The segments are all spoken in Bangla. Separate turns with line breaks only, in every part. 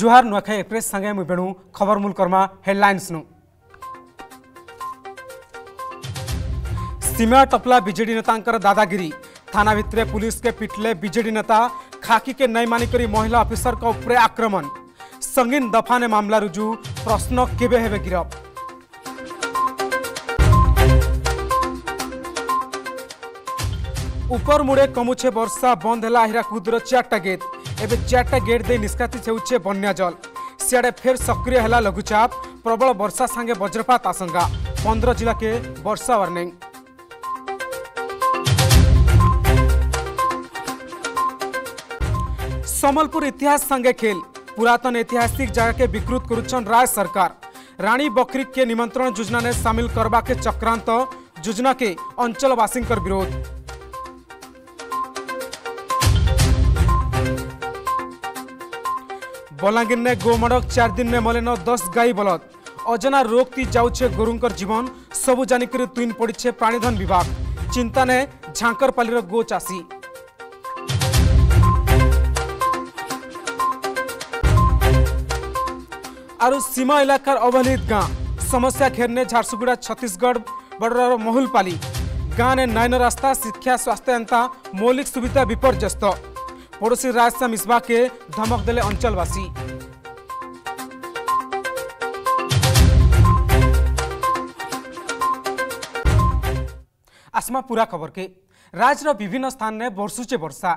ଜୁହାର ନୂଆଖାଇ ଏକ୍ସପ୍ରେସ୍ ସାଙ୍ଗେ ମୁଇଁ ବେଣୁ ଖବର ମୂଲ କର୍ମା ହେଡ଼ଲାଇନ୍ସ ନୁ ସୀମା ଟପଲା ବିଜେଡି ନେତାଙ୍କର ଦାଦାଗିରି ଥାନା ଭିତରେ ପୁଲିସକେ ପିଟିଲେ ବିଜେଡି ନେତା ଖାକିକେ ନାଇଁ ମାନିକରି ମହିଳା ଅଫିସରଙ୍କ ଉପରେ ଆକ୍ରମଣ ସଙ୍ଗୀନ ଦଫାନେ ମାମଲା ରୁଜୁ ପ୍ରଶ୍ନ କେବେ ହେବେ ଗିରଫ ଉପରମୁଡ଼େ କମୁଛେ ବର୍ଷା ବନ୍ଦ ହେଲା ହୀରାକୁଦର ଚାରିଟା ଗେଟ୍ एवं चार्टा गेट दे निष्कासित हो बना जल सियाड़े फेर सक्रिय है लघुचाप प्रबल वर्षा सांगे वज्रपात आशंका पंद्रह जिला के वर्षा वार्निंग समलपुर इतिहास सांगे खेल पुरातन ऐतिहासिक जगह के विकृत करुचन राय सरकार रानी बकरी के निमंत्रण योजना ने शामिल करवा के चक्रांत योजना के अंचलवासी विरोध बलांगीर ने गोमड़क चार दिन में मलेन दस गाई बलद अजना रोग ती जाऊे गोरु जीवन सब जानिक तुइन पड़े प्राणीधन विभाग चिंता ने झाकरपाली गो चाषी आर सीमा इलाकार अवहेलित गाँव समस्या घेरने झारसुगुड़ा छत्तीसगढ़ बर्डर महुलपाली गाँव ने नयन रास्ता शिक्षा स्वास्थ्य एंता मौलिक सुविधा विपर्यस्त पड़ोशी राजस्था मिश्वा के धमक दे अंचलवासी आसमा पूरा खबर के राज्य विभिन्न स्थान में बर्षुचे वर्षा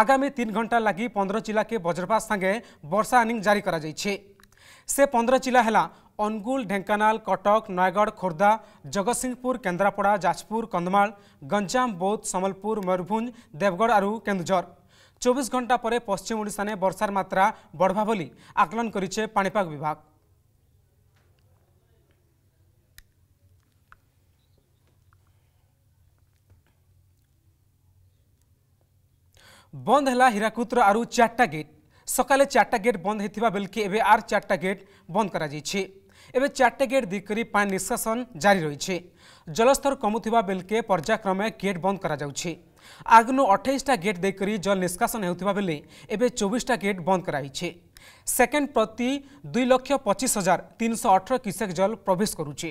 आगामी तीन घंटा लगे पंद्रह जिला के बज्रपात संगे वर्षा आनी जारी करा से पंद्रह जिला है अनुगुल ढेकाना कटक नयगढ़ खोर्धा जगत सिंहपुर केन्द्रापड़ा जाजपुर कंधमाल गंजाम बौद्ध समलपुर मयूरभ देवगढ़ और केन्दुझर চব্বিশ ঘণ্টা পরে পশ্চিম ওড়শানে বর্ষার মাত্রা বড়বা বলে আকলন করেছে পাপাগ বিভাগ বন্ধ হল হীরাকুদর আর চারটা গেট সকালে চারটা গেট বন্ধ হয়ে বেলকে এবে আর চারটা গেট বন্ধ করা যাইছে এবে চারটা গেট দিয়ে পানি নিষ্কাশন জারি রয়েছে জলস্তর কমুবা বেলকে পর্যায়ক্রমে গেট বন্ধ করা যাচ্ছে ଆଗନୁ ଅଠେଇଶଟା ଗେଟ୍ ଦେଇକରି ଜଳ ନିଷ୍କାସନ ହେଉଥିବା ବେଳେ ଏବେ ଚବିଶଟା ଗେଟ୍ ବନ୍ଦ କରାଯାଇଛି ସେକେଣ୍ଡ ପ୍ରତି ଦୁଇ ଲକ୍ଷ ପଚିଶ ହଜାର ତିନିଶହ ଅଠର କ୍ୟୁସେକ୍ ଜଳ ପ୍ରବେଶ କରୁଛି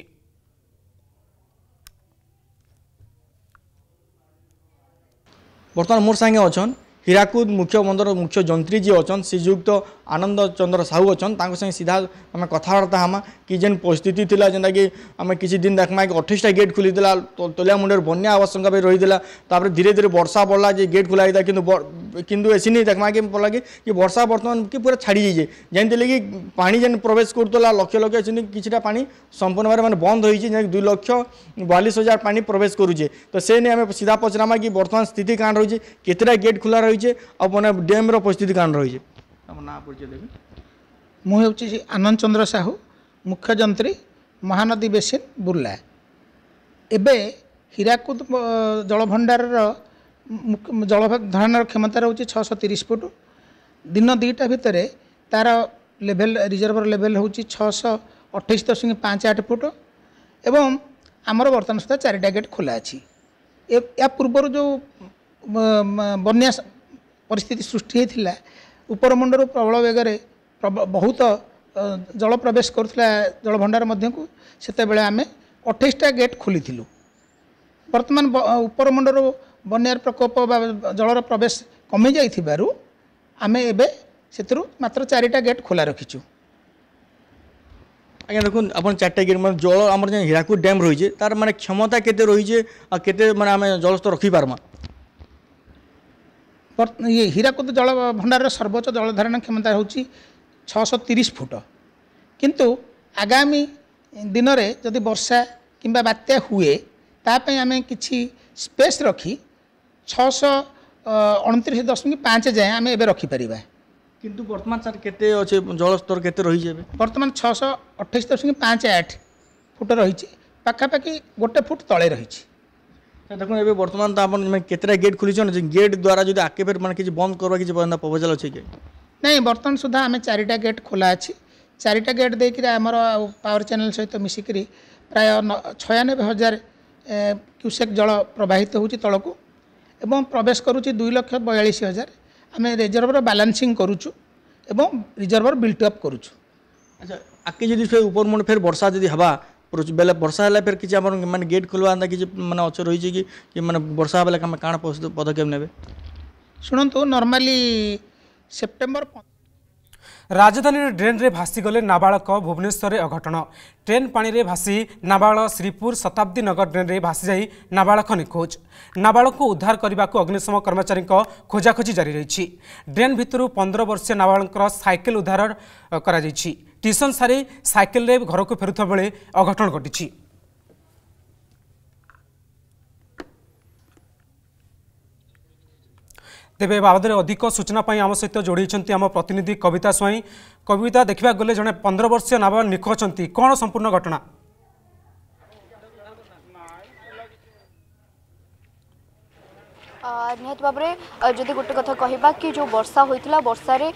ବର୍ତ୍ତମାନ ମୋର ସାଙ୍ଗେ ଅଛନ୍ତି ହୀରାକୁଦ ମୁଖ୍ୟ ବନ୍ଦର ମୁଖ୍ୟ ଯନ୍ତ୍ରୀ ଯିଏ ଅଛନ୍ ଶ୍ରୀଯୁକ୍ତ ଆନନ୍ଦ ଚନ୍ଦ୍ର ସାହୁ ଅଛନ୍ ତାଙ୍କ ସାଙ୍ଗେ ସିଧା ଆମେ କଥାବାର୍ତ୍ତା ହେମା କି ଯେନ୍ ପରିସ୍ଥିତି ଥିଲା ଯେନ୍ଟାକି ଆମେ କିଛି ଦିନ ଦେଖ୍ମା କି ଅଠେଇଶଟା ଗେଟ୍ ଖୋଲିଥିଲା ତଳିଆ ମୁଣ୍ଡରେ ବନ୍ୟା ଆବଶ୍ୟକ ବି ରହିଥିଲା ତାପରେ ଧୀରେ ଧୀରେ ବର୍ଷା ପଡ଼ଲା ଯେ ଗେଟ୍ ଖୋଲା ହେଇଥିଲା କିନ୍ତୁ କିନ୍ତୁ ଏସି ନେଇ ଦେଖ୍ମା କି ପଡ଼ଲା କି କି ବର୍ଷା ବର୍ତ୍ତମାନ କି ପୁରା ଛାଡ଼ି ଯାଇଛି ଯେମିତି କି ପାଣି ଯେନ୍ ପ୍ରବେଶ କରୁଥିଲା ଲକ୍ଷ ଲକ୍ଷ ସେମିତି କିଛିଟା ପାଣି ସମ୍ପୂର୍ଣ୍ଣ ଭାବରେ ମାନେ ବନ୍ଦ ହୋଇଛି ଯେମିତି ଦୁଇ ଲକ୍ଷ ବୟାଳିଶ ହଜାର ପାଣି ପ୍ରବେଶ କରୁଛେ ତ ସେ ନେଇ ଆମେ ସିଧା ପଚରାମା କି ବର୍ତ୍ତମାନ ସ୍ଥିତି କାଣା ରହିଛି କେତେଟା ଗେଟ୍ ଖୋଲା ରହିଛି ରହିଛେ ଆଉ ମାନେ ଡ୍ୟାମ୍ର ପରିସ୍ଥିତି କାଣା ରହିଛେ ଆମ ନାଁ ପରିଚୟ ଦେବେ
ମୁଁ ହେଉଛି ଆନନ୍ଦ ଚନ୍ଦ୍ର ସାହୁ ମୁଖ୍ୟ ଯନ୍ତ୍ରୀ ମହାନଦୀ ବେସିନ୍ ବୁର୍ଲା ଏବେ ହୀରାକୁଦ ଜଳଭଣ୍ଡାରର ଜଳ ଧାରଣର କ୍ଷମତା ରହୁଛି ଛଅଶହ ତିରିଶ ଫୁଟ ଦିନ ଦୁଇଟା ଭିତରେ ତା'ର ଲେଭେଲ୍ ରିଜର୍ଭର ଲେଭେଲ୍ ହେଉଛି ଛଅଶହ ଅଠେଇଶ ଦଶମିକ ପାଞ୍ଚ ଆଠ ଫୁଟ ଏବଂ ଆମର ବର୍ତ୍ତମାନ ସୁଦ୍ଧା ଚାରିଟା ଗେଟ୍ ଖୋଲା ଅଛି ଏହା ପୂର୍ବରୁ ଯେଉଁ ବନ୍ୟା ପରିସ୍ଥିତି ସୃଷ୍ଟି ହୋଇଥିଲା ଉପରମୁଣ୍ଡରୁ ପ୍ରବଳ ବେଗରେ ବହୁତ ଜଳ ପ୍ରବେଶ କରୁଥିଲା ଜଳଭଣ୍ଡାର ମଧ୍ୟକୁ ସେତେବେଳେ ଆମେ ଅଠେଇଶଟା ଗେଟ୍ ଖୋଲିଥିଲୁ ବର୍ତ୍ତମାନ ଉପରମୁଣ୍ଡରୁ ବନ୍ୟାର ପ୍ରକୋପ ବା ଜଳର ପ୍ରବେଶ କମିଯାଇଥିବାରୁ ଆମେ ଏବେ ସେଥିରୁ ମାତ୍ର ଚାରିଟା ଗେଟ୍ ଖୋଲା ରଖିଛୁ
আজ্ঞা দেখুন আপনার চারটা গেট মানে জল আমার যে হীরাকুদ ড্যাম রয়েছে তার মানে ক্ষমতা কেতে রয়েছে আর কেতে মানে আমি জলস্তর
রখিপারমা ଇଏ ହୀରାକୁଦ ଜଳ ଭଣ୍ଡାରର ସର୍ବୋଚ୍ଚ ଜଳଧାରଣ କ୍ଷମତା ହେଉଛି ଛଅଶହ ତିରିଶ ଫୁଟ କିନ୍ତୁ ଆଗାମୀ ଦିନରେ ଯଦି ବର୍ଷା କିମ୍ବା ବାତ୍ୟା ହୁଏ ତା ପାଇଁ ଆମେ କିଛି ସ୍ପେସ୍ ରଖି ଛଅଶହ ଅଣତିରିଶ ଦଶମିକ ପାଞ୍ଚ ଯାଏଁ ଆମେ ଏବେ ରଖିପାରିବା
କିନ୍ତୁ ବର୍ତ୍ତମାନ ସାର୍ କେତେ ଅଛି ଜଳସ୍ତର କେତେ ରହିଛି ଏବେ
ବର୍ତ୍ତମାନ ଛଅଶହ ଅଠେଇଶ ଦଶମିକ ପାଞ୍ଚ ଆଠ ଫୁଟ ରହିଛି ପାଖାପାଖି ଗୋଟେ ଫୁଟ ତଳେ ରହିଛି
ଦେଖନ୍ତୁ ଏବେ ବର୍ତ୍ତମାନ ତ ଆପଣ କେତେଟା ଗେଟ୍ ଖୋଲିଛନ୍ ଗେଟ୍ ଦ୍ୱାରା ଯଦି ଆଗେ ଫେର ମାନେ କିଛି ବନ୍ଦ କରିବା କିଛି ପ୍ରପୋଜାଲ୍ ଅଛି କି
ନାଇଁ ବର୍ତ୍ତମାନ ସୁଦ୍ଧା ଆମେ ଚାରିଟା ଗେଟ୍ ଖୋଲା ଅଛି ଚାରିଟା ଗେଟ୍ ଦେଇକିରି ଆମର ପାୱାର ଚ୍ୟାନେଲ୍ ସହିତ ମିଶିକିରି ପ୍ରାୟ ଛୟାନବେ ହଜାର କ୍ୟୁସେକ୍ ଜଳ ପ୍ରବାହିତ ହେଉଛି ତଳକୁ ଏବଂ ପ୍ରବେଶ କରୁଛି ଦୁଇ ଲକ୍ଷ ବୟାଳିଶ ହଜାର ଆମେ ରିଜର୍ଭର ବାଲାନ୍ସିଂ କରୁଛୁ এবং রিজার্ভার বিল্ট আপ করছু
আচ্ছা আগে যদি ফের উপর মনে ফের বর্ষা যদি হবা ବେଲେ ବର୍ଷା ହେଲେ ଫେର୍ କିଛି ଆମର ମାନେ ଗେଟ୍ ଖୋଲିବା ଏନ୍ତା କିଛି ମାନେ ଅଚ ରହିଛି କି କି ମାନେ ବର୍ଷା ବେଲେ ଆମେ କାଣା ପଦକ୍ଷେପ ନେବେ
ଶୁଣନ୍ତୁ ନର୍ମାଲି ସେପ୍ଟେମ୍ବର
ରାଜଧାନୀର ଡ୍ରେନ୍ରେ ଭାସିଗଲେ ନାବାଳକ ଭୁବନେଶ୍ୱରରେ ଅଘଟଣ ଡ୍ରେନ୍ ପାଣିରେ ଭାସି ନାବାଳ ଶ୍ରୀପୁର ଶତାବ୍ଦୀ ନଗର ଡ୍ରେନ୍ରେ ଭାସିଯାଇ ନାବାଳକ ନିଖୋଜ ନାବାଳକକୁ ଉଦ୍ଧାର କରିବାକୁ ଅଗ୍ନିଶମ କର୍ମଚାରୀଙ୍କ ଖୋଜାଖୋଜି ଜାରି ରହିଛି ଡ୍ରେନ୍ ଭିତରୁ ପନ୍ଦର ବର୍ଷୀୟ ନାବାଳଙ୍କର ସାଇକେଲ ଉଦ୍ଧାର କରାଯାଇଛି ଟ୍ୟୁସନ୍ ସାରି ସାଇକେଲରେ ଘରକୁ ଫେରୁଥିବା ବେଳେ ଅଘଟଣ ଘଟିଛି ତେବେ ଏ ବାବଦରେ ଅଧିକ ସୂଚନା ପାଇଁ ଆମ ସହିତ ଯୋଡ଼ିଛନ୍ତି ଆମ ପ୍ରତିନିଧି କବିତା ସ୍ୱାଇଁ କବିତା ଦେଖିବାକୁ ଗଲେ ଜଣେ ପନ୍ଦର ବର୍ଷୀୟ ନାବାଳ ନିଖୋଜ ଅଛନ୍ତି କ'ଣ ସମ୍ପୂର୍ଣ୍ଣ ଘଟଣା
ନିହାତି ଭାବରେ ଯଦି ଗୋଟେ କଥା କହିବା କି ଯେଉଁ ବର୍ଷା ହୋଇଥିଲା ବର୍ଷାରେ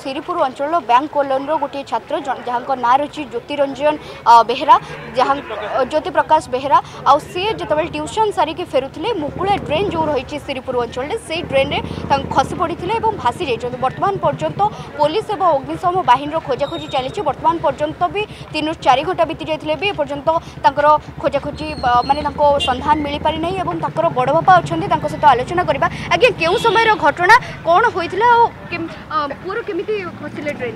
ଶିରିପୁର ଅଞ୍ଚଳର ବ୍ୟାଙ୍କ କଲୋନୀର ଗୋଟିଏ ଛାତ୍ର ଯାହାଙ୍କ ନାଁ ରହିଛି ଜ୍ୟୋତିରଞ୍ଜନ ବେହେରା ଯାହା ଜ୍ୟୋତିପ୍ରକାଶ ବେହେରା ଆଉ ସିଏ ଯେତେବେଳେ ଟ୍ୟୁସନ୍ ସାରିକି ଫେରୁଥିଲେ ମୁକୁଳା ଡ୍ରେନ୍ ଯେଉଁ ରହିଛି ଶିରିପୁର ଅଞ୍ଚଳରେ ସେଇ ଡ୍ରେନ୍ରେ ତାଙ୍କୁ ଖସି ପଡ଼ିଥିଲେ ଏବଂ ଭାସି ଯାଇଛନ୍ତି ବର୍ତ୍ତମାନ ପର୍ଯ୍ୟନ୍ତ ପୋଲିସ ଏବଂ ଅଗ୍ନିଶମ ବାହିନୀର ଖୋଜାଖୋଜି ଚାଲିଛି ବର୍ତ୍ତମାନ ପର୍ଯ୍ୟନ୍ତ ବି ତିନିରୁ ଚାରି ଘଣ୍ଟା ବିତି ଯାଇଥିଲେ ବି ଏପର୍ଯ୍ୟନ୍ତ ତାଙ୍କର ଖୋଜାଖୋଜି ମାନେ ତାଙ୍କ ସନ୍ଧାନ ମିଳିପାରିନାହିଁ ଏବଂ ତାଙ୍କର ବଡ଼ ବାପା ଅଛନ୍ତି ତାଙ୍କ ସହିତ ଆଲୋଚନା আলোচনা করা আজ্ঞা কেউ সময়ের ঘটনা কোণ হয়েছিল পুয়ার কেমিতি খসিলে
ট্রেন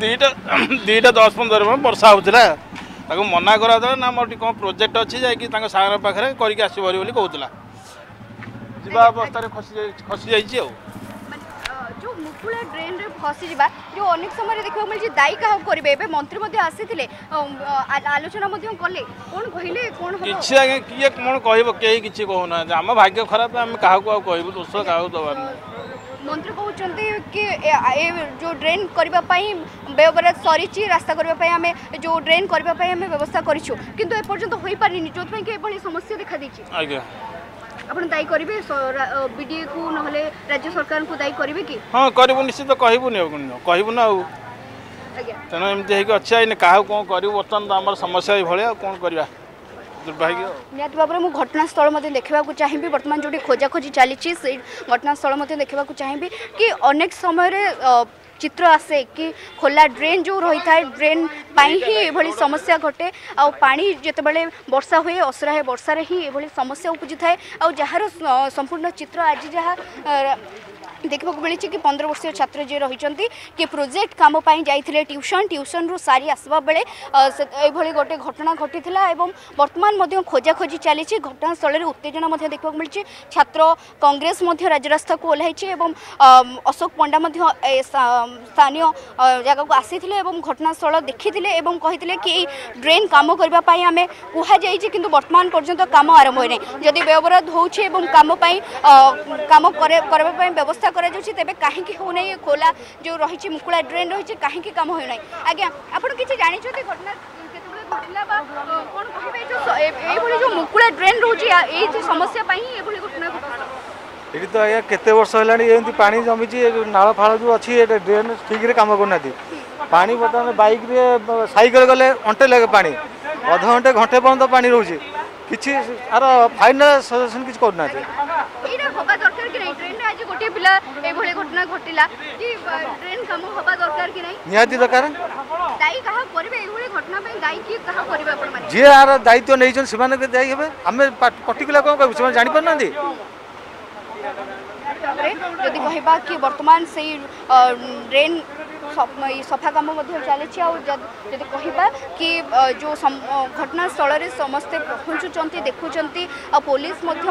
দুইটা দুইটা দশ পনেরো বর্ষা হোলা ତାକୁ ମନା କରାଯାଏ ନା ମୋର ଟିକେ କ'ଣ ପ୍ରୋଜେକ୍ଟ ଅଛି ଯାଇକି ତାଙ୍କ ସାର୍ ପାଖରେ କରିକି ଆସିବ ବୋଲି କହୁଥିଲା ଯିବା ଅବସ୍ଥାରେ ଖସି ଖସିଯାଇଛି ଆଉ
ମୁକୁଳା ଡ୍ରେନ୍ରେ ଭସିଯିବା ଯେଉଁ ଅନେକ ସମୟରେ ଦେଖିବାକୁ ମିଳୁଛି ଦାୟୀ କାହାକୁ କରିବେ ଏବେ ମନ୍ତ୍ରୀ ମଧ୍ୟ ଆସିଥିଲେ ଆଲୋଚନା ମଧ୍ୟ କଲେ କ'ଣ କହିଲେ କ'ଣ
କିଛି ଆଜ୍ଞା କିଏ କ'ଣ କହିବ କେହି କିଛି କହୁନାହାନ୍ତି ଆମ ଭାଗ୍ୟ ଖରାପ ଆମେ କାହାକୁ ଆଉ କହିବୁ ଦୋଷ କାହାକୁ ଦେବାନି
ମନ୍ତ୍ରୀ କହୁଛନ୍ତି କି ଏ ଯେଉଁ ଡ୍ରେନ୍ କରିବା ପାଇଁ ବ୍ୟୟବରାଦ ସରିଛି ରାସ୍ତା କରିବା ପାଇଁ ଆମେ ଯେଉଁ ଡ୍ରେନ୍ କରିବା ପାଇଁ ଆମେ ବ୍ୟବସ୍ଥା କରିଛୁ କିନ୍ତୁ ଏପର୍ଯ୍ୟନ୍ତ ହୋଇପାରିନି ଯେଉଁଥିପାଇଁ କି ଏଭଳି ସମସ୍ୟା ଦେଖାଦେଇଛି
ଆଜ୍ଞା
ଆପଣ ଦାୟୀ କରିବେ ବିଡିଏକୁ ନହେଲେ ରାଜ୍ୟ ସରକାରଙ୍କୁ ଦାୟୀ କରିବେ କି
ହଁ କରିବୁ ନିଶ୍ଚିତ କହିବୁନି ଆଉ କହିବୁନି ଆଉ ତେଣୁ ଏମିତି ହେଇକି ଅଛି ଏଇନେ କାହାକୁ କ'ଣ କରିବୁ ବର୍ତ୍ତମାନ ତ ଆମର ସମସ୍ୟା ଏଇଭଳିଆ ଆଉ କ'ଣ କରିବା ଦୁର୍ଭାଗ୍ୟ
ନିହାତି ଭାବରେ ମୁଁ ଘଟଣାସ୍ଥଳ ମଧ୍ୟ ଦେଖିବାକୁ ଚାହିଁବି ବର୍ତ୍ତମାନ ଯେଉଁଠି ଖୋଜାଖୋଜି ଚାଲିଛି ସେଇ ଘଟଣାସ୍ଥଳ ମଧ୍ୟ ଦେଖିବାକୁ ଚାହିଁବି କି ଅନେକ ସମୟରେ ଚିତ୍ର ଆସେ କି ଖୋଲା ଡ୍ରେନ୍ ଯେଉଁ ରହିଥାଏ ଡ୍ରେନ୍ ପାଇଁ ହିଁ ଏଭଳି ସମସ୍ୟା ଘଟେ ଆଉ ପାଣି ଯେତେବେଳେ ବର୍ଷା ହୁଏ ଅସରାହ୍ୟ ବର୍ଷାରେ ହିଁ ଏଭଳି ସମସ୍ୟା ଉପୁଜିଥାଏ ଆଉ ଯାହାର ସମ୍ପୂର୍ଣ୍ଣ ଚିତ୍ର ଆଜି ଯାହା ଦେଖିବାକୁ ମିଳିଛି କି ପନ୍ଦର ବର୍ଷୀୟ ଛାତ୍ର ଯିଏ ରହିଛନ୍ତି କି ପ୍ରୋଜେକ୍ଟ କାମ ପାଇଁ ଯାଇଥିଲେ ଟ୍ୟୁସନ୍ ଟ୍ୟୁସନ୍ରୁ ସାରି ଆସିବା ବେଳେ ଏଭଳି ଗୋଟେ ଘଟଣା ଘଟିଥିଲା ଏବଂ ବର୍ତ୍ତମାନ ମଧ୍ୟ ଖୋଜାଖୋଜି ଚାଲିଛି ଘଟଣାସ୍ଥଳରେ ଉତ୍ତେଜନା ମଧ୍ୟ ଦେଖିବାକୁ ମିଳିଛି ଛାତ୍ର କଂଗ୍ରେସ ମଧ୍ୟ ରାଜରାସ୍ତାକୁ ଓହ୍ଲାଇଛି ଏବଂ ଅଶୋକ ପଣ୍ଡା ମଧ୍ୟ ସ୍ଥାନୀୟ ଜାଗାକୁ ଆସିଥିଲେ ଏବଂ ଘଟଣାସ୍ଥଳ ଦେଖିଥିଲେ ଏବଂ କହିଥିଲେ କି ଏଇ ଡ୍ରେନ୍ କାମ କରିବା ପାଇଁ ଆମେ କୁହାଯାଇଛି କିନ୍ତୁ ବର୍ତ୍ତମାନ ପର୍ଯ୍ୟନ୍ତ କାମ ଆରମ୍ଭ ହୋଇନାହିଁ ଯଦି ବ୍ୟୟବରାଦ ହେଉଛି ଏବଂ କାମ ପାଇଁ କାମ କରିବା ପାଇଁ ବ୍ୟବସ୍ଥା କରାଯାଉଛି ତେବେ କାହିଁକି ହେଉନାହିଁ ଏ ଖୋଲା ଯେଉଁ ରହିଛି ମୁକୁଳା ଡ୍ରେନ୍ ରହିଛି କାହିଁକି କାମ ହେଉନାହିଁ ଆଜ୍ଞା ଆପଣ କିଛି ଜାଣିଛନ୍ତି ଘଟଣା ଯେଉଁ ଏଇଭଳି ଯେଉଁ ମୁକୁଳା ଡ୍ରେନ୍ ରହୁଛି ଏଇ ଯେଉଁ ସମସ୍ୟା ପାଇଁ ଏଭଳି ଘଟଣା
ଏଠି ତ ଆଜ୍ଞା କେତେ ବର୍ଷ ହେଲାଣି ଏମିତି ପାଣି ଜମିଛି ନାଳ ଫାଳ ଯେଉଁ ଅଛି ଏଇଟା ଡ୍ରେନ୍ ଠିକ୍ରେ କାମ କରୁନାହାନ୍ତି ପାଣି ବର୍ତ୍ତମାନ ବାଇକ୍ରେ ସାଇକେଲ ଗଲେ ଘଣ୍ଟେ ଲାଗେ ପାଣି ଅଧଘଣ୍ଟେ ଘଣ୍ଟେ ପର୍ଯ୍ୟନ୍ତ ପାଣି ରହୁଛି କିଛି ଆର ଫାଇନାଲ୍ ସଜେସନ୍ କିଛି କରୁନାହାନ୍ତି
ପିଲା ଏଭଳି ଘଟଣା ଘଟିଲା କି ଡ୍ରେନ୍ କାମ ହେବା ଦରକାର କି ନାହିଁ
ନିହାତି ଦରକାର
ଦାୟୀ କାହା କରିବେ ଏଭଳି ଘଟଣା ପାଇଁ ଦାୟୀ କିଏ କାହା କରିବେ ଆପଣମାନେ
ଯିଏ ଆର ଦାୟିତ୍ୱ ନେଇଛନ୍ତି ସେମାନଙ୍କୁ ଦାୟୀ ହେବେ ଆମେ ପର୍ଟିକୁଲାର କ'ଣ କହିବୁ ସେମାନେ ଜାଣିପାରୁନାହାନ୍ତି
ଯଦି କହିବା କି ବର୍ତ୍ତମାନ ସେଇ ଡ୍ରେନ୍ ସଫା କାମ ମଧ୍ୟ ଚାଲିଛି ଆଉ ଯଦି କହିବା କି ଯେଉଁ ଘଟଣାସ୍ଥଳରେ ସମସ୍ତେ ପହଞ୍ଚୁଛନ୍ତି ଦେଖୁଛନ୍ତି ଆଉ ପୋଲିସ ମଧ୍ୟ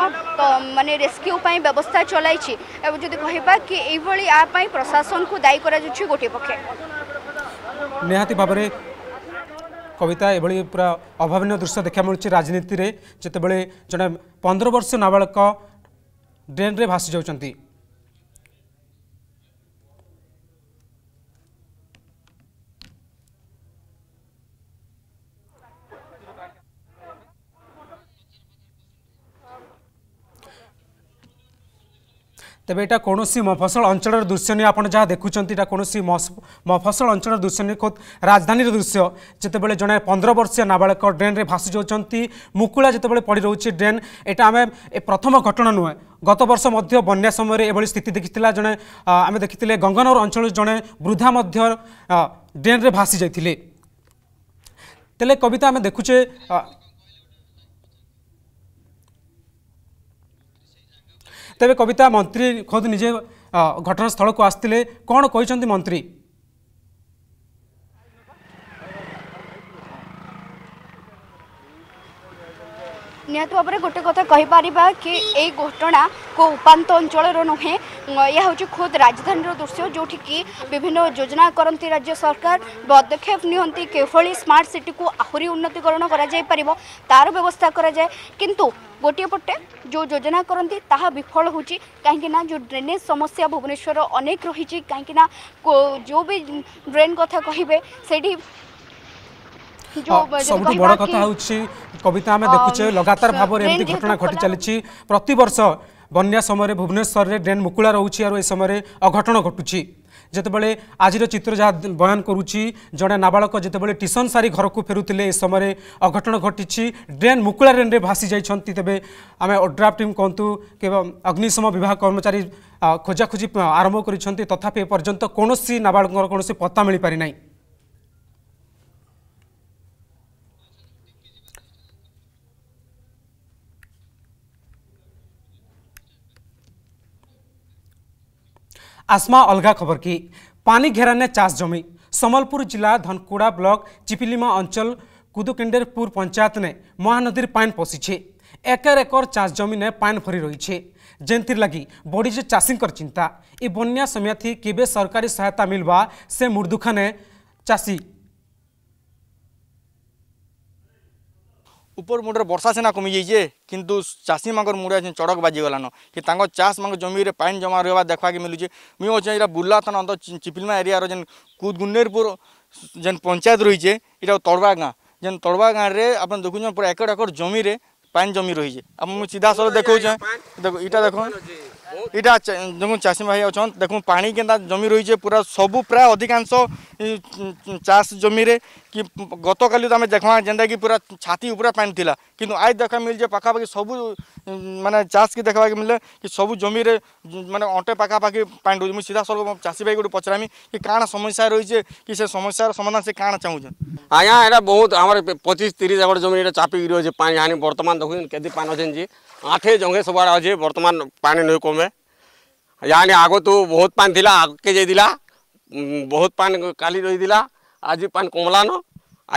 ମାନେ ରେସ୍କ୍ୟୁ ପାଇଁ ବ୍ୟବସ୍ଥା ଚଲାଇଛି ଏବଂ ଯଦି କହିବା କି ଏଇଭଳି ଆ ପାଇଁ ପ୍ରଶାସନକୁ ଦାୟୀ କରାଯାଉଛି ଗୋଟିଏ ପକ୍ଷେ
ନିହାତି ଭାବରେ কবিতা এভাবে পুরা অভাবনীয় দৃশ্য দেখা মিলুছে রাজনীতি যেতবে জন পনেরো বর্ষ নাবাড়ক ড্রেন্রে ভাসি যাচ্ছেন তবে এটা কৌশি মফসল অঞ্চলের দৃশ্য নিয়ে আপনার যা দেখুছেন এটা কৌশি মফসল অঞ্চলের দৃশ্য নিয়ে খোদ রাজধানীর দৃশ্য যেতবে জন পনের বর্ষীয় নাবাড়ক ড্রেন্রে ভাসি যাচ্ছেন মুকুলা যেতবে পড়ে রয়েছে ড্রেন এটা আমি প্রথম ঘটনা নুহে গত বর্ষ মধ্য বন্যা সময় এভাবে স্থিতি দেখি জনে আমি দেখি গঙ্গানগর অঞ্চল জনে বৃদ্ধা মধ্য ড্রেন্রে ভাসি যাই তেলে কবিতা আমি দেখুছে ତେବେ କବିତା ମନ୍ତ୍ରୀ ଖୁଦ୍ ନିଜେ ଘଟଣାସ୍ଥଳକୁ ଆସିଥିଲେ କ'ଣ କହିଛନ୍ତି ମନ୍ତ୍ରୀ
ନିହାତି ଭାବରେ ଗୋଟେ କଥା କହିପାରିବା କି ଏଇ ଘଟଣା କେଉଁ ଉପାନ୍ତ ଅଞ୍ଚଳର ନୁହେଁ ଏହା ହେଉଛି ଖୋଦ୍ ରାଜଧାନୀର ଦୃଶ୍ୟ ଯେଉଁଠିକି ବିଭିନ୍ନ ଯୋଜନା କରନ୍ତି ରାଜ୍ୟ ସରକାର ପଦକ୍ଷେପ ନିଅନ୍ତି କିଭଳି ସ୍ମାର୍ଟ ସିଟିକୁ ଆହୁରି ଉନ୍ନତିକରଣ କରାଯାଇପାରିବ ତାର ବ୍ୟବସ୍ଥା କରାଯାଏ କିନ୍ତୁ ଗୋଟିଏ ପଟେ ଯେଉଁ ଯୋଜନା କରନ୍ତି ତାହା ବିଫଳ ହେଉଛି କାହିଁକିନା ଯେଉଁ ଡ୍ରେନେଜ୍ ସମସ୍ୟା ଭୁବନେଶ୍ୱର ଅନେକ ରହିଛି କାହିଁକିନା ଯେଉଁ ବି ଡ୍ରେନ୍ କଥା କହିବେ ସେଇଠି
ସବୁଠୁ ବଡ଼ କଥା ହେଉଛି କବିତା ଆମେ ଦେଖୁଛେ ଲଗାତାର ଭାବରେ ଏମିତି ଘଟଣା ଘଟି ଚାଲିଛି ପ୍ରତିବର୍ଷ ବନ୍ୟା ସମୟରେ ଭୁବନେଶ୍ୱରରେ ଡ୍ରେନ୍ ମୁକୁଳା ରହୁଛି ଆଉ ଏ ସମୟରେ ଅଘଟଣ ଘଟୁଛି ଯେତେବେଳେ ଆଜିର ଚିତ୍ର ଯାହା ବୟାନ କରୁଛି ଜଣେ ନାବାଳକ ଯେତେବେଳେ ଟିସନ୍ ସାରି ଘରକୁ ଫେରୁଥିଲେ ଏ ସମୟରେ ଅଘଟଣ ଘଟିଛି ଡ୍ରେନ୍ ମୁକୁଳା ଡ୍ରେନ୍ରେ ଭାସି ଯାଇଛନ୍ତି ତେବେ ଆମେ ଓଡ୍ରାଫ୍ ଟିମ୍ କୁହନ୍ତୁ କିମ୍ବା ଅଗ୍ନିଶମ ବିଭାଗ କର୍ମଚାରୀ ଖୋଜାଖୋଜି ଆରମ୍ଭ କରିଛନ୍ତି ତଥାପି ଏପର୍ଯ୍ୟନ୍ତ କୌଣସି ନାବାଳକଙ୍କର କୌଣସି ପତ୍ତା ମିଳିପାରିନାହିଁ आसमा अलग खबर कि पानी घेराने चाष जमी सम्बलपुर जिला धनकुड़ा ब्लक चिपिलीमा अंचल कुदुकेंडेरपुर पंचायत ने महानदी पान पशि एकर एकर चाष जमी ने पान भरी रही है जेती लगी बढ़ीजे चाषी चिंता ए बन्या समय थी केबे सरकारी सहायता मिलवा से मुर्दुखा ने चाषी
উপর মুন্ডের বর্ষা সিনা কমি যাইছে কিন্তু চাষী মাঙ্কর মুড়ে আছে চড়ক বাজি বাজিগলান কি তাঙ্ক চাষ মাঙ্ক জমিরে পাইন জমা রহবা দেখবাকে মিলুছে মুই অছে এটা বুর্লা থানা অন্ত চিপিলমা এরিয়ার যে কুদগুন্ডেরপুর যে পঞ্চায়েত রয়েছে এটা তড়বা গাঁ যে তড়বা গাঁরে আপনার দেখুছেন পুরো একর একর জমিরে পাইন জমি রয়েছে আপনার সিধা সরল দেখছে দেখো এটা দেখুন इटा जो चाषी भाई अच्छा देख पा के जमी रही है पूरा सब प्राय अधिकांश चाष जमि कि गत काली तो आम देखा जेनता कि पूरा छाती उपरा पानी थी कि आज देखा मिल जाए सब मानने चाष के देखा मिले कि सब जमीर मैंने अंटे पाखापाखि पा रोज मुझे सीधा सब चाषी भाई गोटे पचरामी कि कण समस्या रही है कि से समस्या समाधान
से कण चाहू आज्ञा ये बहुत आम पचीस तीस एगर जमीन चापी रही है पानी हानि बर्तमान देखें कैदी पानी अच्छे आठे जंगे सब अच्छे बर्तमान पा नहीं कमे यानी आगो तो बहुत पानी दिला आगे जे दिला बहुत पानी काली रही दिला आज पानी कमलान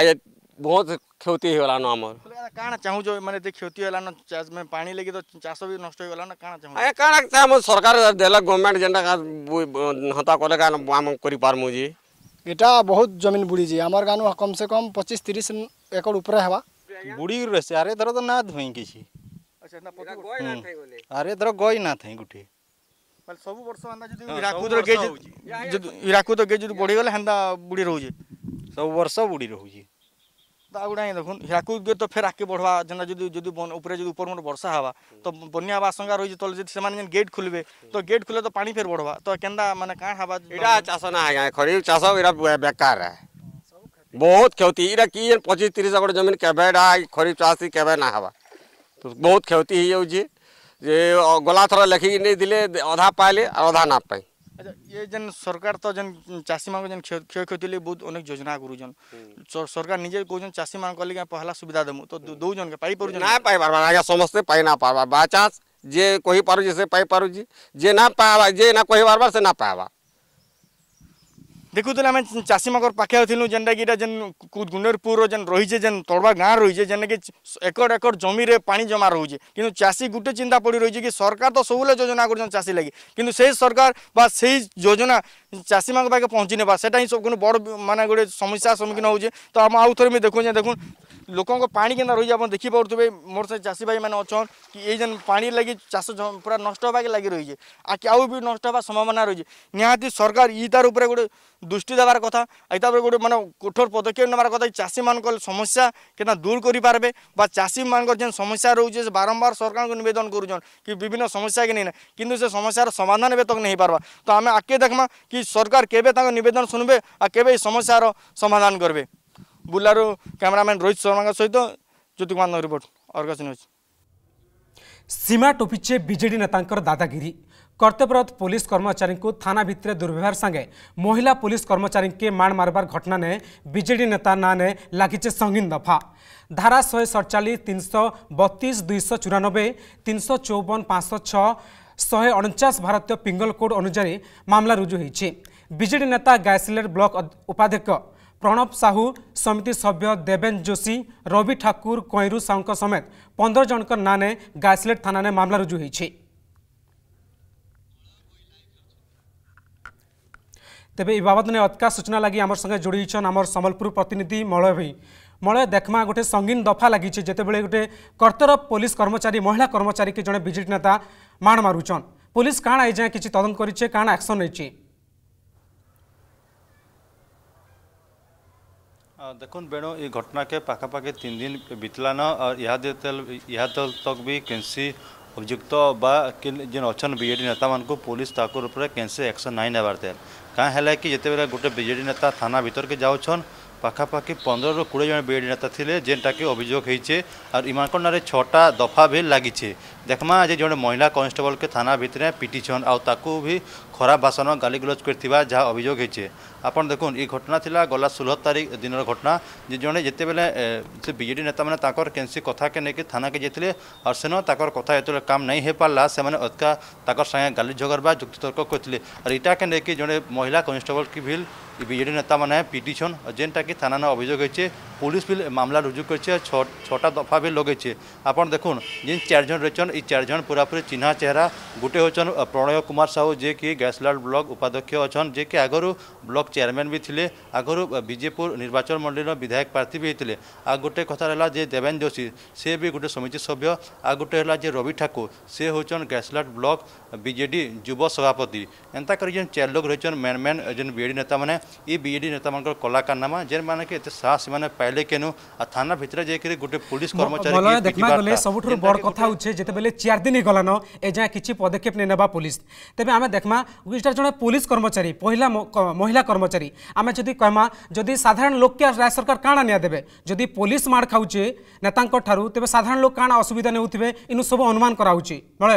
आज बहुत
क्षति हो गलान आम कण चाहू मैंने तो क्षति होलान में पानी लगे तो चाष भी नष्ट होगलान कण
चाहू कण सरकार दे गवर्नमेंट जेनटा हता कले कान आम करि पारमु जी ଏଇଟା
ବହୁତ ଜମିନ ବୁଡ଼ିଛି ଆମର ଗାଁନୁ କମ୍ ସେ କମ୍ ପଚିଶ ତିରିଶ ଏକର ଉପରେ ହେବା
ବୁଡ଼ି
ରହିଛି तो ना
धोई किसी अरे धर
गई ना थे गुठे हीराकूदे बढ़ी गले बुढ़ी रोजे सब वर्ष बुढ़ी रोजे देख हीराकूद के तो फिर आगे बढ़वा जेना ऊपर मोटे वर्षा हवा तो बनिया आशंका रही तो गेट खुलबे तो गेट खुले तो पा फिर बढ़वा तो के मानते क्या
हवा चाष ना आज खरीफ चाष बेकार बहुत क्षति ये किए पचीस तीस एकड़ जमीन के खरीफ चाषी के ना हवा तो बहुत क्षति हो जाऊे जे गला थर लेखिक नहीं दिले अधा पाइले अधा ना पाई अच्छा, ये जन सरकार तो
जन चाषी मान जन क्षय क्षति लगे बहुत अनेक योजना करुन हम्म। सरकार निजे कौन चाषी मान लगे पहला सुविधा देमु तो दौन के पाई ना पाई पार आज समस्ते
पाई ना बाय चांस जे कही पारू से पाई पारू जे ना पाए जे ना कही पार्बा से ना पावा দেখুলে আমি
চাষী মাকর পাখে থিলু যেনটাকি এটা যেন গুন্ডরপুর যেন রয়েছে যেন তড়বা গাঁ রয়েছে যেনকি একর একর জমিরে পানি জমা রয়েছে কিন্তু চাষী গোটে চিন্তা পড়ে রয়েছে কি সরকার তো সবুলে যোজনা করছেন চাষী লাগি কিন্তু সেই সরকার বা সেই যোজনা চাষী মাকে পাখে পৌঁছি নেবা সেটা ହିଁ ସବୁଠୁ ବଡ଼ ମାନେ ଗୋଟେ ସମସ୍ୟା ସମ୍ମୁଖୀନ ହେଉଛି ତ ଆମ ଆଉ ଥରେ ବି ଦେଖୁନ୍ ଲୋକଙ୍କ ପାଣି କେନ୍ତା ରହିଛି ଆପଣ ଦେଖିପାରୁଥିବେ ମୋର ସେ ଚାଷୀ ଭାଇମାନେ ଅଛନ୍ କି ଏଇ ଯେନ୍ ପାଣି ଲାଗି ଚାଷ ପୁରା ନଷ୍ଟ ହେବାକେ ଲାଗି ରହିଛେ ଆଗକେ ଆଉ ବି ନଷ୍ଟ ହେବା ସମ୍ଭାବନା ରହିଛି ନିହାତି ସରକାର ଇ ତାର ଉପରେ ଗୋଟେ ଦୃଷ୍ଟି ଦେବାର କଥା ଏଇ ତାପରେ ଗୋଟେ ମାନେ କଠୋର ପଦକ୍ଷେପ ନେବାର କଥା ଚାଷୀମାନଙ୍କର ସମସ୍ୟା କେନ୍ତା ଦୂର କରିପାରିବେ বা চাষীমানকর যে সমস্যা রয়েছে সে বারম্বার সরকারকে নিবেদন করছেন কি বিভিন্ন সমস্যাকে নিয়ে কিন্তু সে সমস্যার সমাধান এবে তক নেই পারবা ତ ଆମେ আগে দেখমা କି সরকার କେବେ তাঁর ନିବେଦନ শুনবে ଆଉ କେବେ এই ସମସ୍ୟାର ସମାଧାନ করবে ବୁର୍ଲାରୁ କ୍ୟାମେରାମ୍ୟାନ୍ ରୋହିତ ଶର୍ମାଙ୍କ ସହିତ Jyoti Kumar report Argus News
ସୀମା ଟୋପିଛେ ବିଜେଡି ନେତାଙ୍କର ଦାଦାଗିରି কর্তব্যরত পুলিশ কর্মচারী থানা ভিতরে দুর্ব্যবহার সাগে মহিলা পুলিশ কর্মচারী মাড় মারবার ঘটনা নে বিজেডি নেতা না নে লাগিছে সঙ্গীন দফা ধারা শহে সড়চাশ তিনশো বতিশ দুইশো চুরানবে তিনশো চৌবন পাঁচশো ছ শহে অনচাশ ভারতীয় পিঙ্গল কোড অনুযায়ী মামলা রুজু হয়েছে বিজেডি নেতা গাইসিলের ব্লক উপাধ্যক্ষ প্রণব সাহু সমিতি সভ্য দেবেন যোশী রবি ঠাকুর কৈরু সাউঙ্ সমেত পনের জনক নাঁনে গাইসলেট থানায় মামলা রুজু হয়েছে তেবে এই বাবদ নিয়ে অতকা সূচনা লাগি আমার সঙ্গে যোড়িছন আমার সম্বলপুর প্রতিনিধি মলয় ভাই মলয় দেখমা গোটে সঙ্গীন দফা লাগিছে যেতবে গোটে কর্তর পুলিশ কর্মচারী মহিলা কর্মচারী কে জন বিজেপি নেতা মাড় মারুছন পুলিশ কাণ এই যায় কিছু তদন্ত করেছে কাণ আকশন নেইছে
দেখুন বেণু এই घटना के पाखापाखि तीन दिन बीतलान और यहाँ यहाँ অভিযুক্ত বা যেন অছন বিজেডি নেতা মানুষ পুলিশ তাকর উপরে কেনসি একশন নাই নেবার তে কাঁ হলে কি যেতে বেলা গোটে বিজেডি নেতা থানা ভিতরকে যাওছন পাখাপাখি পনেরো রু কুড়ি জন বিজেডি নেতা লে যেটাকে অভিযোগ হয়েছে আর ইমান নাঁরে ছটা দফা ভি লাগিছে দেখ্মা যে জন মহিলা কনস্টেবলকে থানা ভিতরে পিটিছন আকু বি ଖରାପ ଭାଷଣ ଗାଲିଗୁଲଜ କରିଥିବା ଯାହା ଅଭିଯୋଗ ହେଇଛି ଆପଣ ଦେଖୁନ୍ ଏଇ ଘଟଣା ଥିଲା ଗଲା ଷୋହଳ ତାରିଖ ଦିନର ଘଟଣା ଯେ ଜଣେ ଯେତେବେଳେ ସେ ବିଜେଡ଼ି ନେତାମାନେ ତାଙ୍କର କେନ୍ସି କଥାକେ ନେଇକି ଥାନାକେ ଯାଇଥିଲେ ଆଉ ସେନ ତାଙ୍କର କଥା ଯେତେବେଳେ କାମ ନାଇଁ ହେଇପାରିଲା ସେମାନେ ଅଧିକା ତାଙ୍କର ସାଙ୍ଗେ ଗାଲି ଝଗଡ଼ବା ଯୁକ୍ତିତର୍କ କରିଥିଲେ ଆର୍ ଇଟାକେ ନେଇକି ଜଣେ ମହିଳା କନଷ୍ଟେବଲ କି ଭିଲ୍ বিজেডি নেতা মানে পিটিশন যেটাকি থানা না অভিযোগ হয়েছে পুলিশ বিল মামলা রুজু করেছে ছটা দফা বিল লগাইছে আপনার দেখুন যে চারজন রয়েছেন ये चार पूरापूरी चिन्हा चेहरा गोटे होचन प्रणय कुमार साहू जे कि गैसलाल ब्लक उपाध्यक्ष अच्छन जे कि आगर ब्लक चेयरमैन भी थे आगर विजेपुर निर्वाचन मंडल विधायक प्रार्थी भी होते आ गोटे कथा रहा जे देवेन जोशी से भी गोटे समिति सभ्य आ गोटे जे रवि ठाकुर से होचन गैसलाट ब्लक बीजेडी युव सभापति एंता कर जेन चार लोग रही मेन मेन जेन बीएडी नेता मैंने ये बीएडी नेता मान कलाकारनामा जेन मैंने के साहस मैंने पाइले केनु
आ थाना भितर जाकर गोटे पुलिस कर्मचारी କହିଲେ ଚାରି ଦିନ ହେଇଗଲାନ ଏଯାଏଁ କିଛି ପଦକ୍ଷେପ ନେଇ ନେବା ପୋଲିସ ତେବେ ଆମେ ଦେଖମା ଇଟା ଜଣେ ପୋଲିସ କର୍ମଚାରୀ ପହିଲା ମହିଳା କର୍ମଚାରୀ ଆମେ ଯଦି କହମା ଯଦି ସାଧାରଣ ଲୋକକେ ରାଜ୍ୟ ସରକାର କାଣା ନିଆ ଦେବେ ଯଦି ପୋଲିସ ମାଡ଼ ଖାଉଛେ ନେତାଙ୍କଠାରୁ ତେବେ ସାଧାରଣ ଲୋକ କାଣା ଅସୁବିଧା ନେଉଥିବେ ଇନୁ ସବୁ ଅନୁମାନ କରାହେଉଛି
ବଳୟ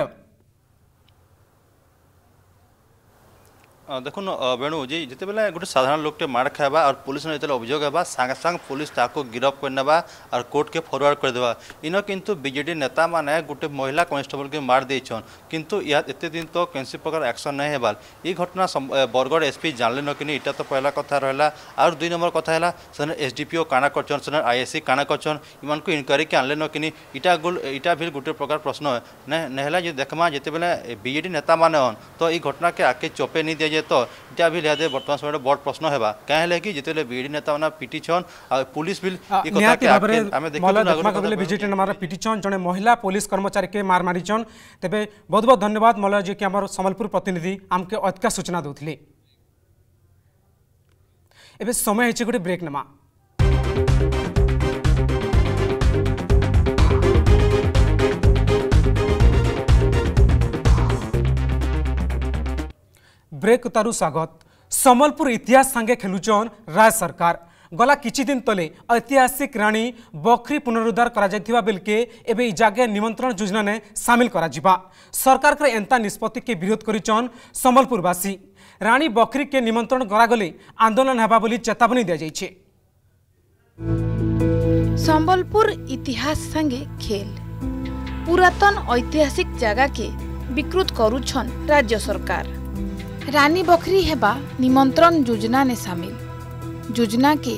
देख वेणु जी जिते बेले गोटे साधारण लोकटे मार खाइबा और पुलिस ने जितने अभियोग है सांगे सांग पुलिस ताको गिरफ्त करने और कोर्ट के फरवर्ड करदे इन किंतु बीजेडी नेता मैंने गोटे महिला कनेस्टेबल के मार देछन किंतु एत दिन तो कौन प्रकार एक्शन नहीं हेबार ई घटना बरगड़ एसपी जानले न कि तो पहला कथा रहा आर दुई नंबर कथ है सर एस डी पीओ काणा कर आईएससी काणा कर इनक्वारी के आनले न कि इटा इटा भी गोटे प्रकार प्रश्न ना जी देखमा जिते बेले बीजेडी नेता मान तो ये घटना के आके चोपे नहीं दिया जेत इतना भी लिहाजे बर्तमान समय बड़
प्रश्न
है
कहीं
कि जो
विडी
नेता
मैंने पिटीछन पुलिस पिटीछन जन महिला पुलिस कर्मचारी के मार मारी तेज बहुत बहुत धन्यवाद मल जी आम समबलपुर प्रतिनिधि आमके अतका सूचना दे समय गोटे ब्रेक नमा ବ୍ରେକ୍ ଉତାରୁ ସ୍ୱାଗତ ସମ୍ବଲପୁର ଇତିହାସ ସାଙ୍ଗେ ଖେଲୁଛନ୍ ରାଜ ସରକାର ଗଲା କିଛି ଦିନ ତଳେ ଐତିହାସିକ ରାଣୀ ବଖରୀ ପୁନରୁଦ୍ଧାର କରାଯାଇଥିବା ବେଲକେ ଏବେ ଇ ଜାଗେ ନିମନ୍ତ୍ରଣ ଯୋଜନାରେ ସାମିଲ କରାଯିବା ସରକାରଙ୍କର ଏନ୍ତା ନିଷ୍ପତ୍ତିକେ ବିରୋଧ କରିଛନ୍ ସମ୍ବଲପୁରବାସୀ ରାଣୀ ବଖରୀକେ ନିମନ୍ତ୍ରଣ କରାଗଲେ ଆନ୍ଦୋଳନ ହେବା ବୋଲି ଚେତାବନୀ ଦିଆଯାଇଛି
ସମ୍ବଲପୁର ଇତିହାସ ସାଙ୍ଗେ ଖେଲ ପୁରାତନ ଐତିହାସିକ ଜାଗାକେ ବିକୃତ କରୁଛନ୍ ରାଜ୍ୟ ସରକାର রানী বখরি হেবা নিমন্ত্রণ যোজনা নে সামিল যোজনাকে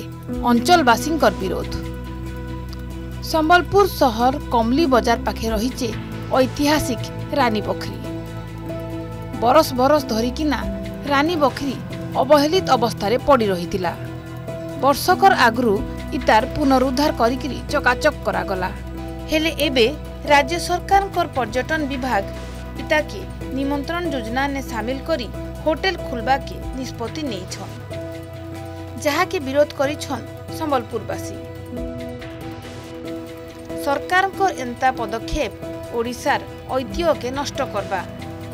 অঞ্চলবাসীঙ্কর বিরোধ সম্বলপুর সহর কমলি বজার পাখে রয়েছে ঐতিহাসিক রানী বখরি বরস বরস ধরিকিনা রানী বখরি অবহেলিত অবস্থায় পড়ি রহিলা বর্ষকর আগ্রু ইতার পুনরুদ্ধার করিকি চকাচক করা গলা হেলে এবে রাজ্য সরকারকর পর্যটন বিভাগ ইতাকে নিমন্ত্রণ যোজনা নে সামিল করি হোটেল খোলবাকে নিষ্পতি নেইছন যাহাকে বিরোধ করেছেন সম্বলপুরবাসী সরকার এন্তা পদক্ষেপ ওড়িশার ঐতিহ্যকে নষ্ট করবা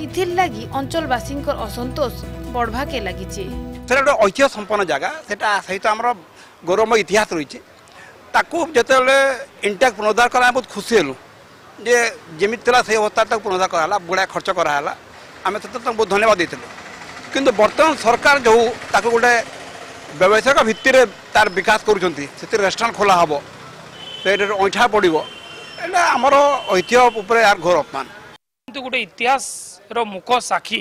ইথির লাগি অঞ্চলবাসী
অসন্তোষ বড়ভাকে লাগিছে সেটা গোটে ঐতিহ্য সম্পন্ন জায়গা সেটা সহিত আমার গৌরব ইতিহাস রয়েছে তাকে যেত ইন্টাক পুনরুদ্ধার করা আমি বহু খুশি হলু যে যেমি লা সেই অবস্থাটা পুনরুদ্ধার করা হল বুড়া খরচ করা হল আমি সেটা তো বহু ধন্যবাদ দিয়েছিলাম কিন্তু বর্তমান সরকার যে তাকে গোটে ব্যবসায়িক ভিত্তিরে তার বিকাশ করছেন সেটি রেস্টুরাঁট খোলা হব ସେଇଟାରେ ଅଇଁଠା ପଡ଼ିବ ଏଇଟା ଆମର ଐତିହ୍ୟ ଉପରେ ଏହାର ଘୋର ଅପମାନ
କିନ୍ତୁ ଗୋଟେ ଇତିହାସର ମୁଖ ସାକ୍ଷୀ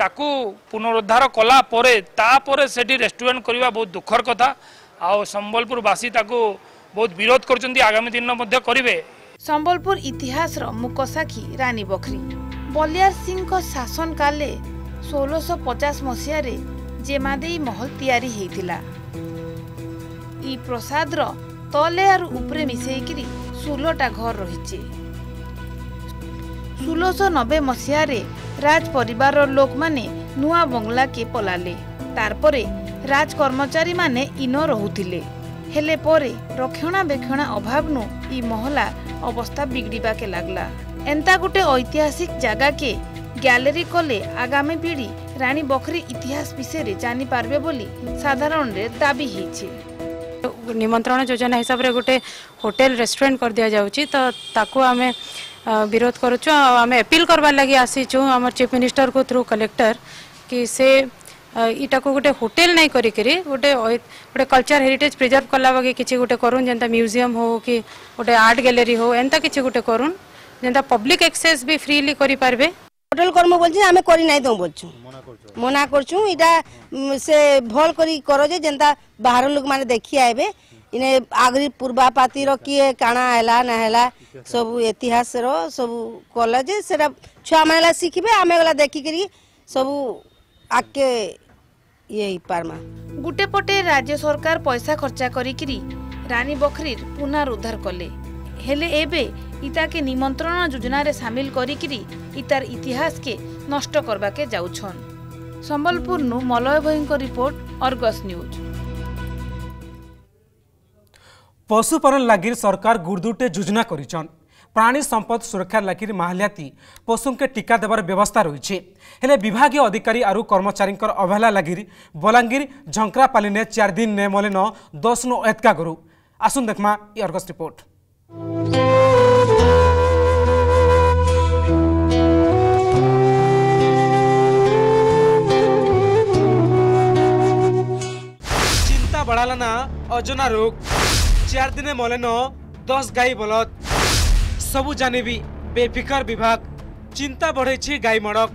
ତାକୁ ପୁନରୁଦ୍ଧାର କଲା ପରେ ତାପରେ ସେଠି ରେଷ୍ଟୁରାଣ୍ଟ କରିବା ବହୁତ ଦୁଃଖର କଥା ଆଉ ସମ୍ବଲପୁରବାସୀ ତାକୁ ବହୁତ ବିରୋଧ କରୁଛନ୍ତି ଆଗାମୀ ଦିନ ମଧ୍ୟ କରିବେ
ସମ୍ବଲପୁର ଇତିହାସର ମୁକ ସାକ୍ଷୀ ରାନୀ ବଖରୀ ବଲିଆର ସିଂଙ୍କ ଶାସନ କାଲେ ଷୋହଳଶହ ପଚାଶ ମସିହାରେ ଜେମାଦେଇ ମହଲ ତିଆରି ହେଇଥିଲା ଇ ପ୍ରସାଦର ତଲେ ଆର୍ ଉପରେ ମିଶେଇକିରି ଷୋହଳଟା ଘର ରହିଛେ ଷୋହଳଶହ ନବେ ମସିହାରେ ରାଜ ପରିବାରର ଲୋକମାନେ ନୂଆ ବଙ୍ଗଲାକେ ପଲାଲେ ତାରପରେ ରାଜ କର୍ମଚାରୀମାନେ ଇନ ରହୁଥିଲେ ହେଲେ ପରେ ରକ୍ଷଣାବେକ୍ଷଣା ଅଭାବନୁ ଇ ମହଲା ଅବସ୍ଥା ବିଗିଡ଼ିବାକେ ଲାଗଲା ଏନ୍ତା ଗୋଟେ ଐତିହାସିକ ଜାଗାକେ ଗ୍ୟାଲେରୀ କଲେ ଆଗାମୀ ପିଢ଼ି ରାଣୀ ବଖରୀ ଇତିହାସ ବିଷୟରେ ଜାଣିପାରିବେ ବୋଲି ସାଧାରଣରେ ଦାବି ହେଇଛି
ନିମନ୍ତ୍ରଣ ଯୋଜନା ହିସାବରେ ଗୋଟେ ହୋଟେଲ ରେଷ୍ଟୁରାଣ୍ଟ କରିଦିଆଯାଉଛି ତ ତାକୁ ଆମେ ବିରୋଧ କରୁଛୁ ଆଉ ଆମେ ଏପିଲ କରବାର୍ ଲାଗି ଆସିଛୁ ଆମର ଚିଫ୍ ମିନିଷ୍ଟରକୁ ଥ୍ରୁ କଲେକ୍ଟର କି ସେ ଇଟାକୁ ଗୋଟେ ହୋଟେଲ ନାଇଁ କରିକିରି ଗୋଟେ ଗୋଟେ କଲଚର ହେରିଟେଜ ପ୍ରିଜର୍ଭ କଲା ବାକି କିଛି ଗୋଟେ କରୁନ୍ ଯେନ୍ତା ମ୍ୟୁଜିୟମ ହଉ କି ଗୋଟେ ଆର୍ଟ ଗ୍ୟାଲେରୀ ହଉ ଏନ୍ତା କିଛି ଗୋଟେ କରୁନ୍ ଯେନ୍ତା ପବ୍ଲିକ ଏକ୍ସେସ୍ ବି ଫ୍ରିଲି କରିପାରିବେ
হোটেল কর্ম বলছি আমি করি নাই তো বলছু মনা করছু এটা সে ভল করি কর যে যেটা বাহার লোক মানে দেখি আইবে ইনে আগরি পূর্বাপাতির কিয়ে কানা হেলা না হেলা সব ইতিহাস সবু কলে যে সেটা ছুয়া মানে শিখিবে আমি গলা দেখি করি সব আগে
ইয়ে পারমা গুটে পটে রাজ্য সরকার পয়সা খরচা করিকি রানী বখরির পুনরুদ্ধার কলে হেলে এবে ইতাকে নিমন্ত্রণ যোজনার সামিল করিকি ইতার ইতিহাসকে নষ্ট করবাকে যাচ্ছন সম্বলপুর নু মলয় ভৈঙ্ক
রিপোর্ট অর্গস নিউজ পশুপালন লাগি সরকার গুড়দুটে যোজনা করেছেন প্রাণী সম্পদ সুরক্ষার লাগি মাহালিয়াতি পশুকে টিকা দেবার ব্যবস্থা রয়েছে হলে বিভাগীয় অধিকারী আর কর্মচারী অবহেলা লাগি বলাঙ্গীর ঝঙ্করাপালিনে চার দিন নে মলেন দশ নু এতকা গরু আসুন দেখমা ই অর্গস রিপোর্ট অজনা রোগ চার দিনে মলেন দশ গাই বলদ সবু জানিবি বেফিকর বিভাগ চিন্তা বড়াইছি গাই মড়ক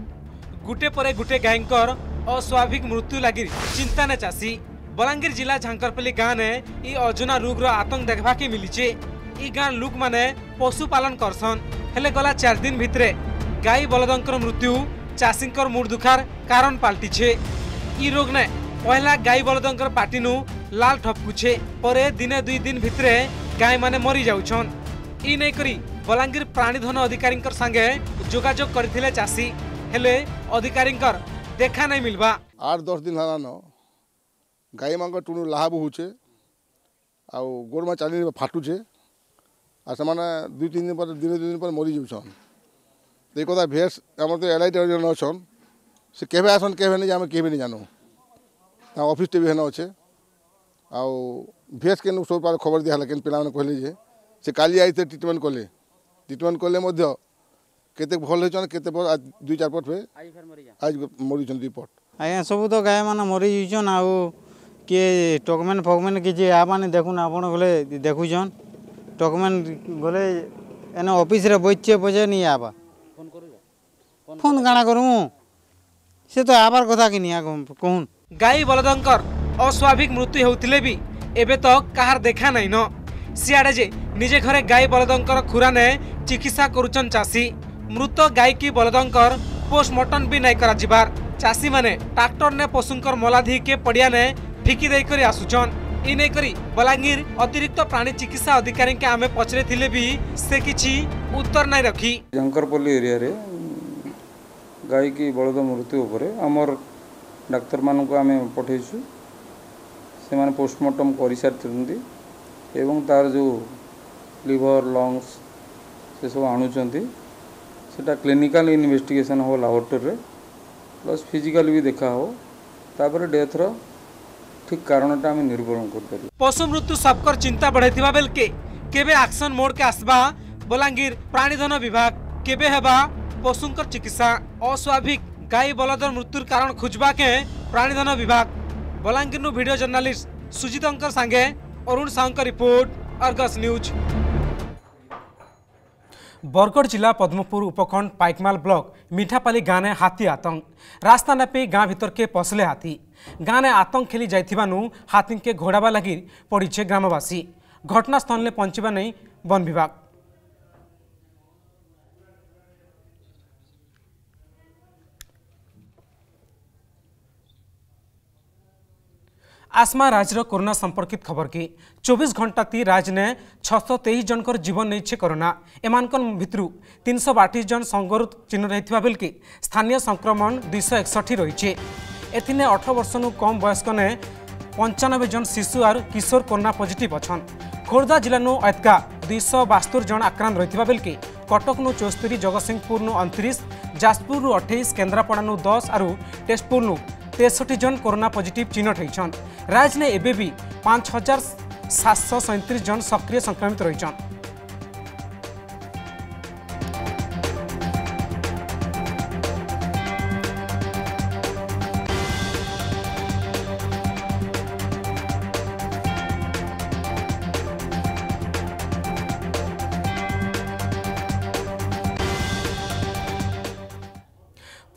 গুটে পরে গুটে গাইঙ্কর অস্বাভাবিক মৃত্যু লাগি চিন্তা নে চাষী বলাঙ্গীর জেলা ঝাঙ্করপল্লী গাঁনে ই অজনা রোগর আতঙ্ক দেখবাকে মিলিছে ই গাঁ লোক মানে পশুপালন করছন হলে গলা চার দিন ভিতরে গাই বলদঙ্কর মৃত্যু চাষীঙ্কর মুড় দুখার কারণ পাল্টিছে ই রোগ নে পহলা গাই বলদঙ্কর পাটিনু লাল ঠপকুছে পরে দিনে দুই দিন ভিতরে গাই মানে মরি যাচ্ছন ই নেই করি বলাঙ্গীর প্রাণীধন অধিকারী সাথে যোগাযোগ করে চাষী হলে অধিকারী দেখা নাই মিলবা
আট দশ দিন হলান গাই মাঙ্ক টুণু লাহাবু হচ্ছে আউ গোড়মা চালি ফাটুছে আর সে দুই তিন দিন পরে দিনে দুই দিন পরে মরি যাচ্ছন এই কথা ভেস আমার তো এলআইটি অছন সে কেবে আসন কেবে নেই আমি কেবে নেই জানো তা অফিস টেবি হেন আছে ଆଉ ଭିଏସ୍କେ ସବୁ ଖବର ଦିଆହେଲା କେନ୍ ପିଲାମାନେ କହିଲେ ଯେ ସେ କାଲି ଆଇଥିଲେ ଟ୍ରିଟମେଣ୍ଟ କଲେ ଟ୍ରିଟମେଣ୍ଟ କଲେ ମଧ୍ୟ କେତେ ଭଲ ହେଇଛନ୍ କେତେ ଦୁଇ ଚାରି ପଟ ଆଜି ମରିଛନ୍ ଦୁଇ ପଟ
ଆଜ୍ଞା ସବୁ ତ ଗାଈମାନେ ମରିଯାଇଛନ୍ ଆଉ କିଏ ଟକମେଣ୍ଟ ଫକମେଣ୍ଟ କିଛି ଆମାନେ ଦେଖୁନ୍ ଆପଣ ଗଲେ ଦେଖୁଛନ୍ ଟକମେଣ୍ଟ ଗଲେ ଏନେ ଅଫିସରେ ବସିଛେ ପଛେ ନି ଆବା ଫୋନ୍ କାଣା କରମୁ ସେ ତ ଆବାର କଥା କି ନି କହୁନ୍
ଗାଈ ବଳଦଙ୍କର অস্বাভাবিক মৃত্যু হেউলে বি এবে তো কাহার দেখা নাই ন সিয়াড়ে যে নিজে ঘরে গাই বলদঙ্কর খুরা নে চিকিৎসা করুচন চাষী মৃত গাই কি বলদঙ্কর পোস্টমর্টম বি নাই করা যাবার চাষী মানে ট্রাক্টর নে পশুঙ্কর পড়িয়া নে ফিকি দেই করে আসুছন ই নেই করে বলাঙ্গীর অতিরিক্ত প্রাণী চিকিৎসা অধিকারীকে আমি পচরে
থিলে বি সে কিছি উত্তর নাই রাখি জঙ্করপল্লী এরিয়ারে গাই কি বলদ মৃত্যু উপরে আমার ডাক্তার ডাক্তারমানকু আমি পঠাইছু से पोस्टमर्टम कर सारी तार जो लिवर लंगस से सब आणुचा क्लीनिकाल इनभेस्टिगेसन हो लाबरेटोरी प्लस फिजिकाल भी देखा
हो तापर डेथर ठीक कारण निरूपण कर पशु मृत्यु सबकर चिंता बढ़ाई बेल केक्शन मोड के आसवा बलांगीर प्राणीधन विभाग केवेबा पशुकर चिकित्सा अस्वाभाविक गाई बलद मृत्यु कारण खोजवाके प्राणीधन विभाग बलांगीर भिड जर्नालीस्ट सुजित सांगे अरुण का रिपोर्ट अर्गस न्यूज बरगढ़ जिला पद्मपुर उपखंड पाइकमाल ब्लॉक मीठापाली गाँव में हाथी आतंक रास्ता नापे गाँ भर के पशले हाथी गाँव ने आतंक खेली जाइथिबानु हाथी के घोड़ा लगी पड़े ग्रामवासी घटनास्थल में पहुंचा नहीं वन विभाग आसमा राज्य कोरोना संपर्कित खबर की चौबीस घंटा ती राज ने छश तेईस जनकर जीवन नहीं कोरोना एमान भितर तीन सौ अठाईस जन संगर चिन्ह रही बेल कि स्थानीय संक्रमण दुईश एकसठ रही एने अठर वर्षन कम वयस्क ने पंचानबे जन शिशु आर किशोर कोरोना पजिट अच्छा खोर्धा जिलानु अतका दुईश बास्तर जन आक्रांत रही बेल कि कटकनु चौस्तरी जगत सिंहपुरनु अणतीस जाजपुरु अठाई केन्द्रापड़ानु दस आर तेजपुरनु तेसठी जन कोरोना पजिट चिन्ह राजले एन्च हजार सात सय सैँतिस जन सक्रिय संक्रमित रहन्छन्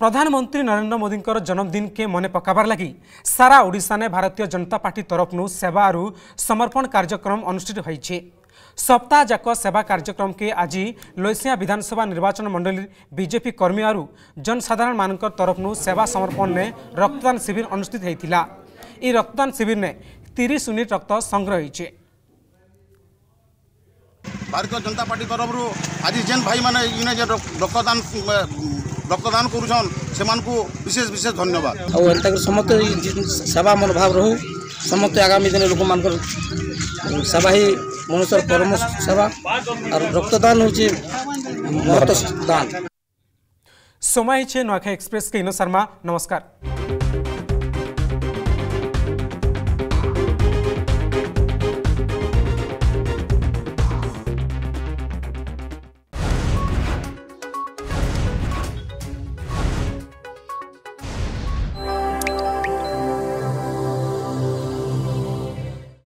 प्रधानमन्त्री नरेन्द्र मोदीको जन्मदिन के मन पकाबार लागि सारा ओडा ने भारतीय जनता पार्टी सेवा सेवाहरू समर्पण कार्यक्रम अनुष्ठित हुन्छ सप्ताहजाक सेवा कार्यक्रम के आज लोसिया विधानसभा निर्वाचन मण्डली बीजेपी कर्मीहरू जनसाधारण मान तरफ्नु सेवा समर्पण ने रक्तदान शिविर अनुष्ठित होता यी रक्तदान शिविर ने तीस यूनिट रक्त संग्रह
भारतीय जनता पार्टी तरफ आज जेन भाई मैंने रक्तदान रक्तदान करुचन से विशेष
विशेष धन्यवाद और समस्त सेवा मनोभाव रो समस्त आगामी दिन लोक मान सेवा ही मनुष्य परम सेवा और रक्तदान हूँ दान
समय नुआखाई एक्सप्रेस के इन शर्मा नमस्कार